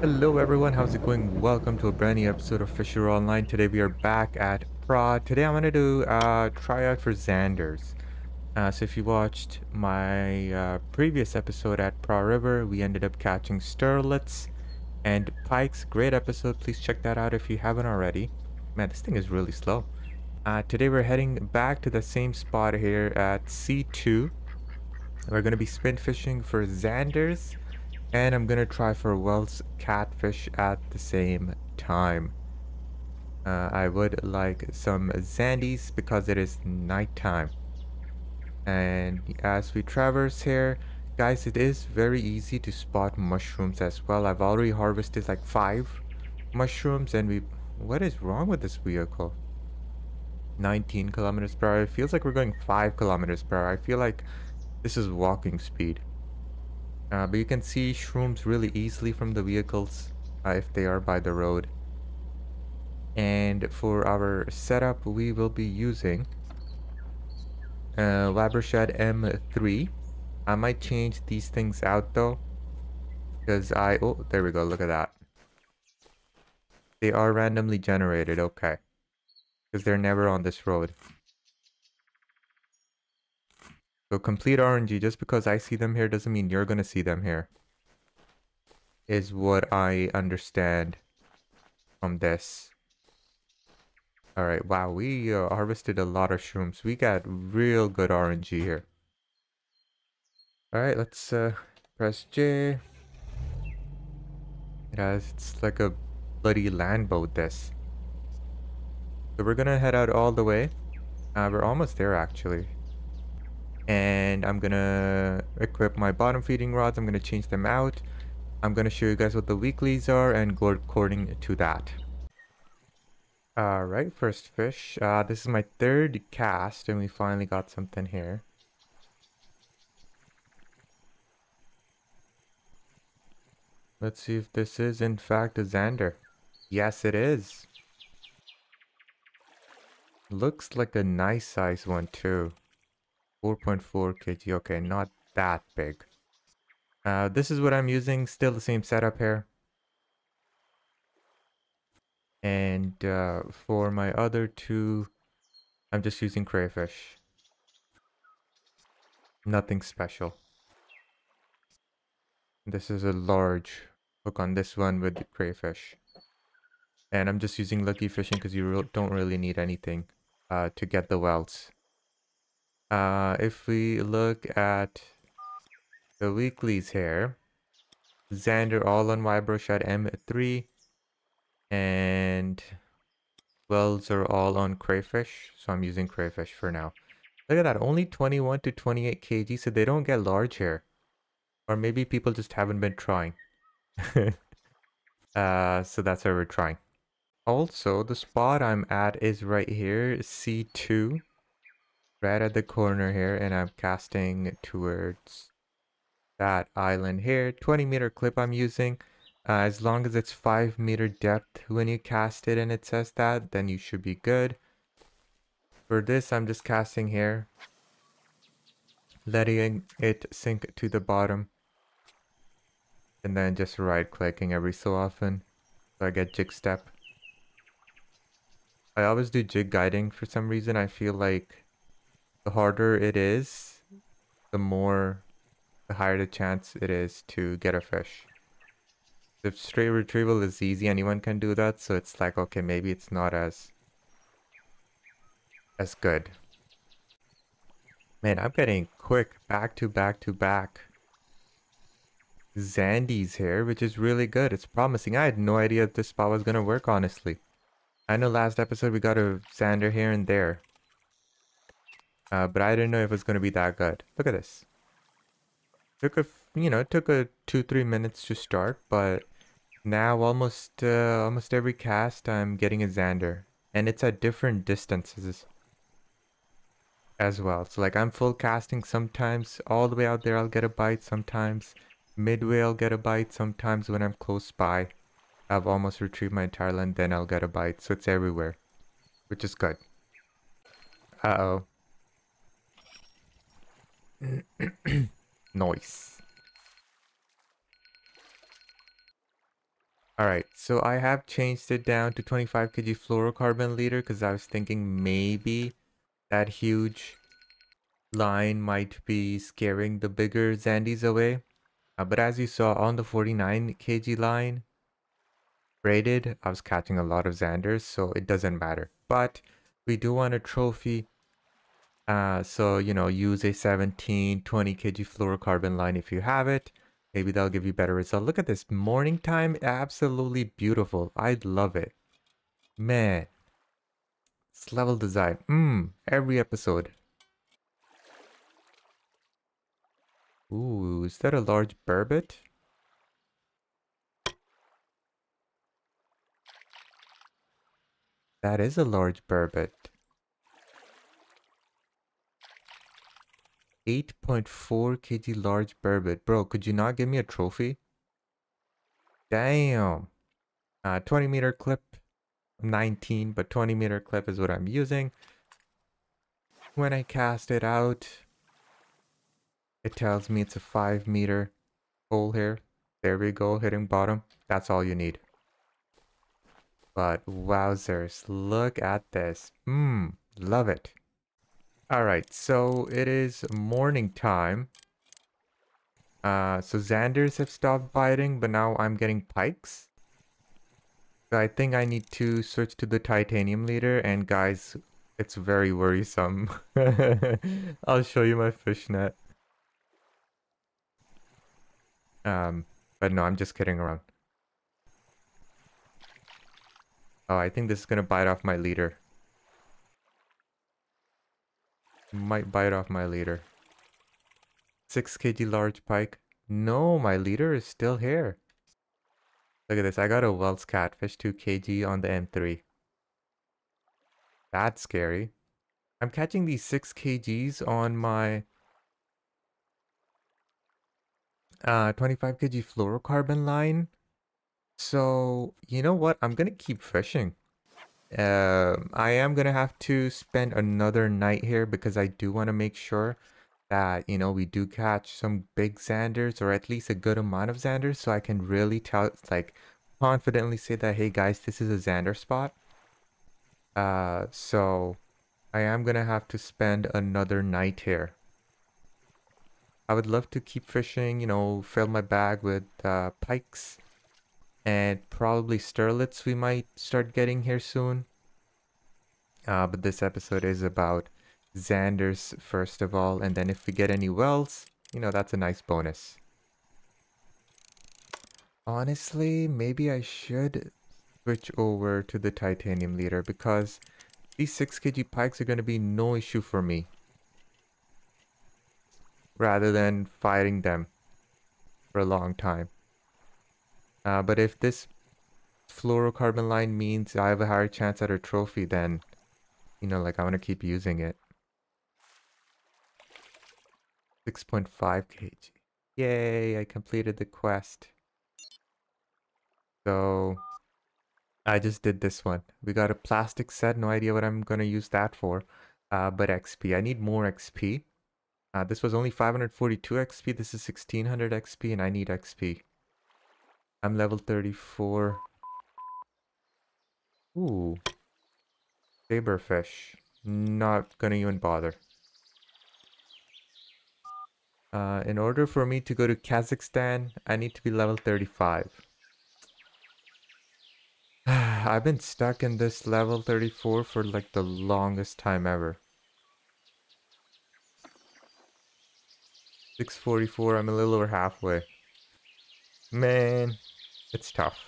Hello everyone, how's it going? Welcome to a brand new episode of Fisher Online. Today we are back at Pra. Today I'm gonna uh, try out for Zanders. Uh, so if you watched my uh, previous episode at Pra River, we ended up catching sterlets and pikes. Great episode, please check that out if you haven't already. Man, this thing is really slow. Uh, today we're heading back to the same spot here at C2. We're going to be spin fishing for Zanders and I'm gonna try for Wells catfish at the same time. Uh, I would like some Zandies because it is nighttime. And as we traverse here, guys, it is very easy to spot mushrooms as well. I've already harvested like five mushrooms and we... What is wrong with this vehicle? 19 kilometers per hour. It feels like we're going 5 kilometers per hour. I feel like this is walking speed. Uh, but you can see shrooms really easily from the vehicles uh, if they are by the road. And for our setup, we will be using uh, Vibroshad M3. I might change these things out though. Because I... Oh, there we go. Look at that. They are randomly generated. Okay. Because they're never on this road. So complete RNG, just because I see them here doesn't mean you're going to see them here. Is what I understand from this. Alright, wow, we uh, harvested a lot of shrooms. We got real good RNG here. Alright, let's uh, press J. It has, it's like a bloody land boat this. So we're gonna head out all the way. Uh, we're almost there actually and I'm gonna equip my bottom feeding rods. I'm gonna change them out. I'm gonna show you guys what the weeklies are and go according to that. Alright first fish. Uh, this is my third cast and we finally got something here. Let's see if this is in fact a Zander. Yes it is. Looks like a nice size one too 4.4 kg. Okay, not that big. Uh, this is what I'm using. Still the same setup here. And uh, for my other two, I'm just using crayfish. Nothing special. This is a large hook on this one with the crayfish. And I'm just using lucky fishing because you don't really need anything uh, to get the wells. Uh, if we look at the weeklies here, Zander all on Vibroshad M3 and wells are all on crayfish, so I'm using crayfish for now. Look at that, only 21 to 28 kg, so they don't get large here. Or maybe people just haven't been trying. uh, so that's why we're trying. Also, the spot I'm at is right here, C2 right at the corner here and I'm casting towards that island here. 20 meter clip I'm using. Uh, as long as it's 5 meter depth when you cast it and it says that then you should be good. For this I'm just casting here letting it sink to the bottom and then just right clicking every so often so I get jig step. I always do jig guiding for some reason. I feel like the harder it is, the more, the higher the chance it is to get a fish. If straight retrieval is easy, anyone can do that, so it's like, okay, maybe it's not as, as good. Man, I'm getting quick back to back to back. Zandies here, which is really good. It's promising. I had no idea this spot was going to work, honestly. I know last episode we got a Zander here and there. Uh, but I didn't know if it was going to be that good. Look at this. Took a, you know, it took a two, three minutes to start, but now almost, uh, almost every cast I'm getting a Zander. And it's at different distances as well. So like I'm full casting sometimes, all the way out there I'll get a bite sometimes. Midway I'll get a bite sometimes when I'm close by. I've almost retrieved my entire land, then I'll get a bite. So it's everywhere, which is good. Uh-oh. nice. Alright, so I have changed it down to 25 kg fluorocarbon leader because I was thinking maybe that huge line might be scaring the bigger Zandies away. Uh, but as you saw on the 49 kg line, braided, I was catching a lot of Zanders, so it doesn't matter. But we do want a trophy. Uh, so, you know, use a 17, 20 kg fluorocarbon line if you have it. Maybe that'll give you better result. Look at this morning time. Absolutely beautiful. I love it. Man. It's level design. Mmm. Every episode. Ooh, is that a large burbot? That is a large burbot. 8.4 kg large burbot. Bro, could you not give me a trophy? Damn. Uh, 20 meter clip. 19, but 20 meter clip is what I'm using. When I cast it out, it tells me it's a 5 meter hole here. There we go, hitting bottom. That's all you need. But wowzers, look at this. Mmm, love it. Alright, so it is morning time. Uh, so Zanders have stopped biting, but now I'm getting pikes. So I think I need to switch to the titanium leader, and guys, it's very worrisome. I'll show you my fishnet. Um, but no, I'm just kidding around. Oh, I think this is gonna bite off my leader. Might bite off my leader. 6 kg large pike. No, my leader is still here. Look at this. I got a Wells catfish 2 kg on the M3. That's scary. I'm catching these 6 kgs on my uh, 25 kg fluorocarbon line. So, you know what? I'm gonna keep fishing. Uh, I am gonna have to spend another night here because I do want to make sure that, you know, we do catch some big Zanders or at least a good amount of Zanders so I can really tell, like, confidently say that, hey guys, this is a Zander spot. Uh, so I am gonna have to spend another night here. I would love to keep fishing, you know, fill my bag with uh, pikes and probably sterlets we might start getting here soon. Uh, but this episode is about Zanders first of all, and then if we get any wells, you know, that's a nice bonus. Honestly, maybe I should switch over to the titanium leader because these 6 kg pikes are going to be no issue for me rather than fighting them for a long time. Uh, but if this fluorocarbon line means I have a higher chance at a trophy, then, you know, like I want to keep using it. 6.5 kg. Yay, I completed the quest. So, I just did this one. We got a plastic set, no idea what I'm going to use that for. Uh, but XP, I need more XP. Uh, this was only 542 XP, this is 1600 XP, and I need XP. I'm level 34. Ooh. Saberfish. Not gonna even bother. Uh, in order for me to go to Kazakhstan, I need to be level 35. I've been stuck in this level 34 for like the longest time ever. 644, I'm a little over halfway. Man, it's tough.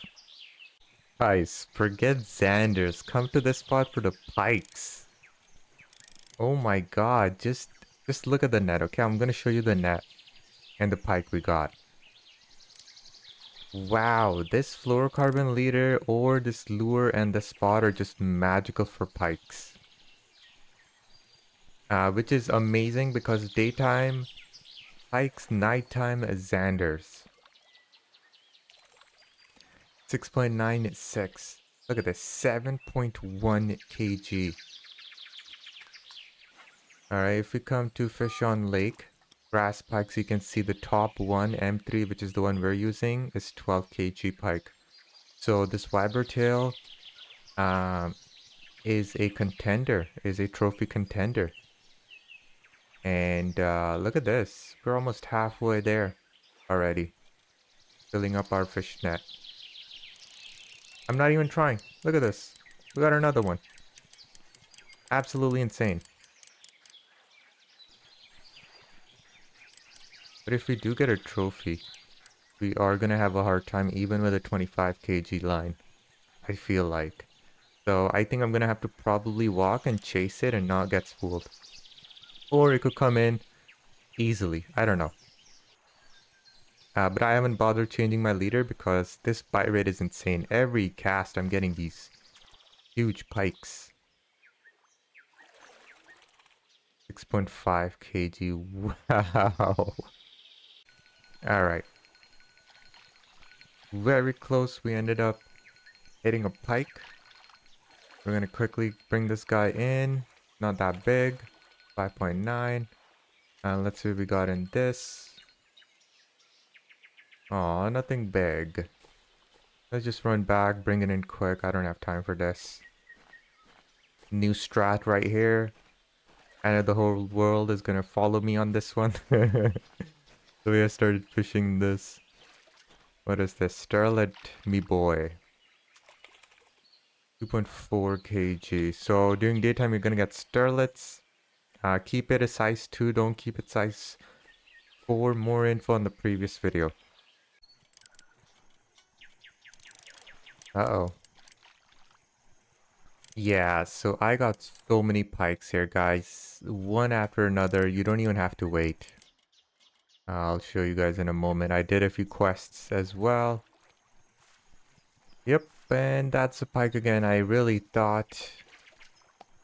Guys, forget Zanders. Come to this spot for the pikes. Oh my god, just just look at the net, okay? I'm gonna show you the net and the pike we got. Wow, this fluorocarbon leader or this lure and the spot are just magical for pikes. Uh, which is amazing because daytime Pikes Nighttime Zanders. 6.96. Look at this, 7.1 kg. Alright, if we come to Fish on Lake, grass pikes, you can see the top one, M3, which is the one we're using, is 12 kg pike. So this Wyber tail um, is a contender, is a trophy contender. And uh, look at this. We're almost halfway there already. Filling up our fish net. I'm not even trying. Look at this. We got another one. Absolutely insane. But if we do get a trophy, we are going to have a hard time even with a 25 kg line. I feel like. So I think I'm going to have to probably walk and chase it and not get spooled. Or it could come in easily. I don't know. Uh, but I haven't bothered changing my leader because this bite rate is insane. Every cast I'm getting these huge pikes. 6.5 kg. Wow. Alright. Very close. We ended up hitting a pike. We're going to quickly bring this guy in. Not that big. 5.9. Uh, let's see what we got in this. Aw, nothing big. Let's just run back, bring it in quick. I don't have time for this. New strat right here. And the whole world is gonna follow me on this one. so we started fishing this. What is this? Sterlet, me boy. 2.4 kg. So during daytime, you're gonna get sterlets. Uh, keep it a size 2, don't keep it size 4. More info on the previous video. Uh-oh. Yeah, so I got so many pikes here, guys. One after another. You don't even have to wait. I'll show you guys in a moment. I did a few quests as well. Yep, and that's a pike again. I really thought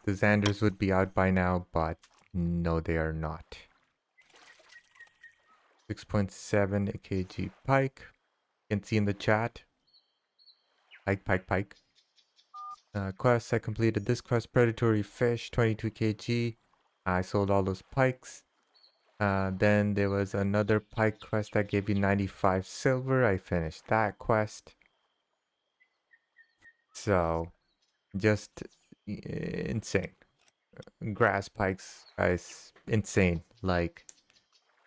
the Zanders would be out by now, but no, they are not. 6.7 kg pike. You can see in the chat. Pike, pike, pike. Uh, quest, I completed this quest, Predatory Fish, 22 kg. I sold all those pikes. Uh, then there was another pike quest that gave you 95 silver. I finished that quest. So, just insane. Grass pikes, guys, insane. Like,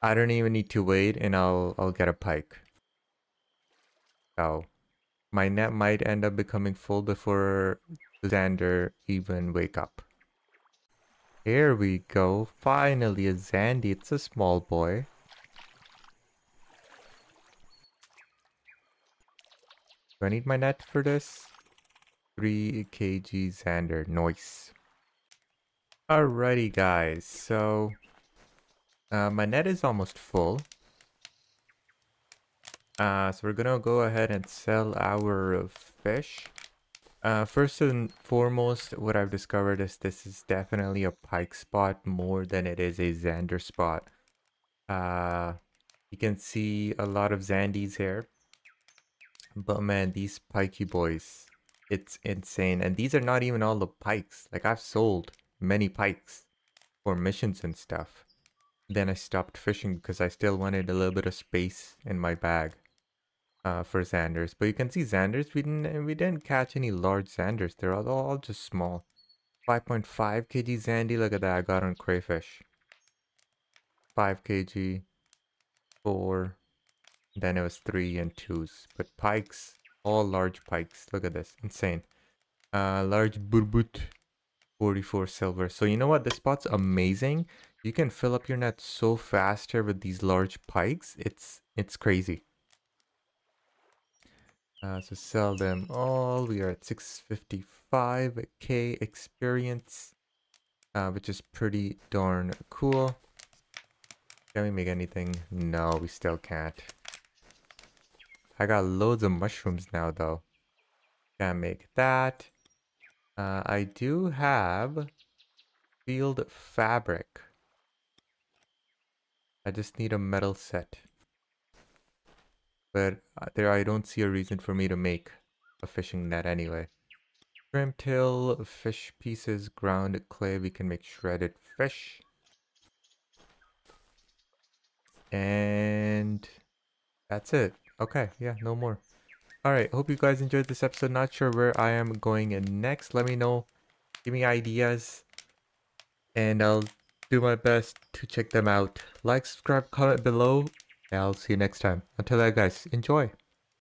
I don't even need to wait and I'll, I'll get a pike. So, my net might end up becoming full before Zander even wake up. Here we go. Finally a Zandy. It's a small boy. Do I need my net for this? 3 kg Zander. Nice. Alrighty guys, so uh, my net is almost full. Uh, so we're gonna go ahead and sell our fish. Uh, first and foremost, what I've discovered is this is definitely a pike spot more than it is a Zander spot. Uh, you can see a lot of Zandies here. But man, these pikey boys, it's insane. And these are not even all the pikes. Like I've sold many pikes for missions and stuff. Then I stopped fishing because I still wanted a little bit of space in my bag uh, for Zanders. But you can see Zanders, we didn't, we didn't catch any large Zanders. They're all, all just small. 5.5 kg Zandy, look at that, I got on crayfish. 5 kg, 4, then it was 3 and 2s. But pikes, all large pikes, look at this, insane. Uh, large burbot, 44 silver. So you know what, this spot's amazing. You can fill up your net so fast here with these large pikes, it's, it's crazy. Uh, so sell them all. We are at 655k experience, uh, which is pretty darn cool. Can we make anything? No, we still can't. I got loads of mushrooms now though. Can't make that. Uh, I do have field fabric. I just need a metal set. But uh, there I don't see a reason for me to make a fishing net anyway. Shrimp tail, fish pieces, ground clay, we can make shredded fish. And that's it. Okay, yeah, no more. Alright, hope you guys enjoyed this episode. Not sure where I am going next. Let me know. Give me ideas. And I'll do my best to check them out. Like, subscribe, comment below. I'll see you next time. Until then guys, enjoy.